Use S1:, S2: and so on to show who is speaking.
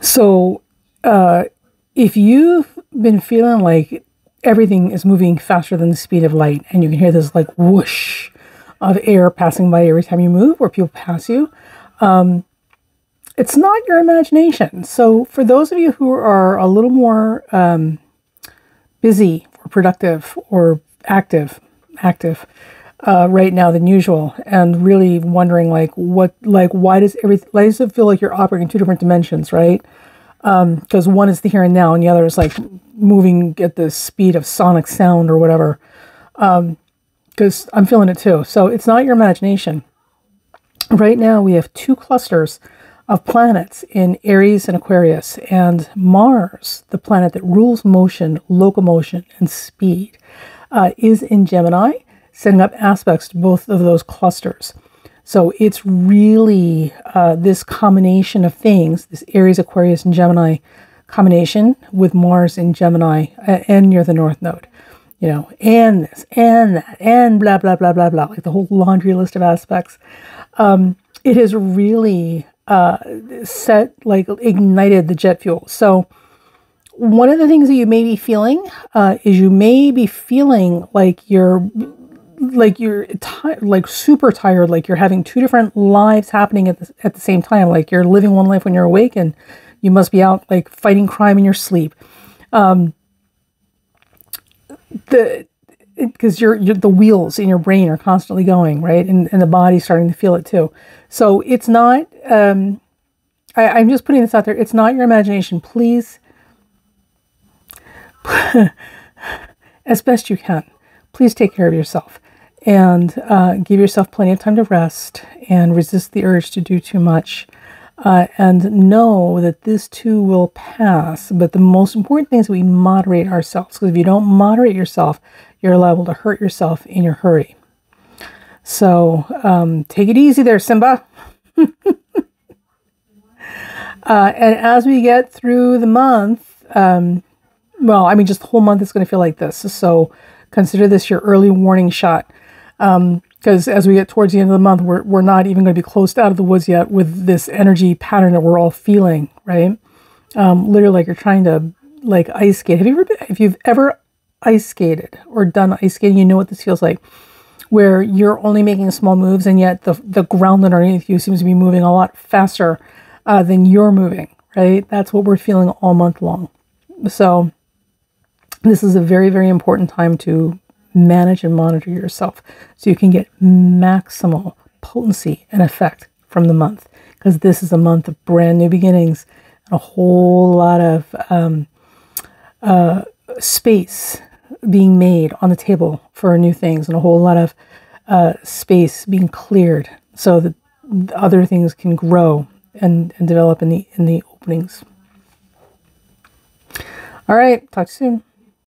S1: So, uh, if you've been feeling like everything is moving faster than the speed of light, and you can hear this like whoosh of air passing by every time you move or people pass you, um, it's not your imagination. So, for those of you who are a little more um, busy or productive or active, active uh, right now than usual, and really wondering like what, like why does everything, why does it feel like you're operating in two different dimensions, right? Because um, one is the here and now, and the other is like moving at the speed of sonic sound or whatever. Because um, I'm feeling it too. So it's not your imagination. Right now, we have two clusters of planets in Aries and Aquarius, and Mars, the planet that rules motion, locomotion, and speed, uh, is in Gemini, setting up aspects to both of those clusters. So it's really uh, this combination of things, this Aries, Aquarius, and Gemini combination with Mars in Gemini uh, and near the North Node, you know, and this and that and blah, blah, blah, blah, blah, like the whole laundry list of aspects. Um, it has really uh, set, like, ignited the jet fuel. So, one of the things that you may be feeling uh, is you may be feeling like you're like you're ti- like super tired like you're having two different lives happening at the, at the same time like you're living one life when you're awake and you must be out like fighting crime in your sleep. Um the because you're, you're, the wheels in your brain are constantly going right? And, and the body's starting to feel it too. So it's not um I, i'm just putting this out there. It's not your imagination. Please as best you can please take care of yourself and uh, give yourself plenty of time to rest and resist the urge to do too much. Uh, and know that this too will pass. But the most important thing is we moderate ourselves because if you don't moderate yourself, you're liable to hurt yourself in your hurry. So um, take it easy there, Simba. uh, and as we get through the month, um, well, I mean, just the whole month is going to feel like this. So consider this your early warning shot because um, as we get towards the end of the month, we're, we're not even going to be closed out of the woods yet with this energy pattern that we're all feeling, right? Um, literally, like you're trying to like ice skate. Have you ever been, if you've ever ice skated or done ice skating, you know what this feels like, where you're only making small moves and yet the the ground underneath you seems to be moving a lot faster uh, than you're moving, right? That's what we're feeling all month long. So this is a very very important time to manage and monitor yourself so you can get maximal potency and effect from the month because this is a month of brand new beginnings and a whole lot of um, uh, space being made on the table for new things and a whole lot of uh, space being cleared so that other things can grow and, and develop in the in the openings. All right, talk soon.